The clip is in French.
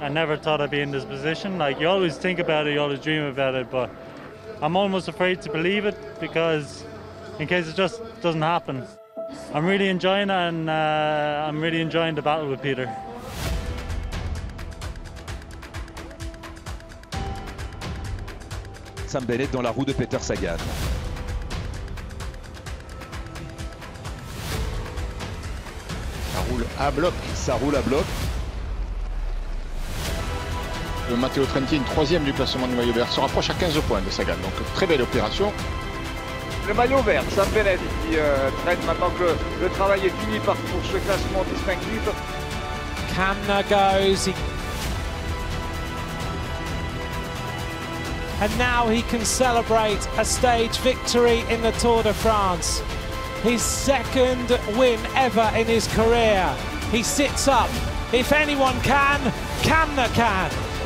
I never thought I'd be in this position. Like you always think about it, you always dream about it, but I'm almost afraid to believe it because in case it just doesn't happen. I'm really enjoying it and uh, I'm really enjoying the battle with Peter. Sam Bennett dans la roue de Peter Sagan. Ça roule à bloc. Ça roule à bloc. Matteo Trentin, troisième du classement du maillot vert, se rapproche à 15 points de Sagan. Donc très belle opération. Le maillot vert, Sam Bennett qui euh, traîne maintenant que le, le, travail est fini par, pour ce classement distinctif. Kamna goes. He... And now he can celebrate a stage victory in the Tour de France. His second win ever in his career. He sits up. If anyone can, Kamna can.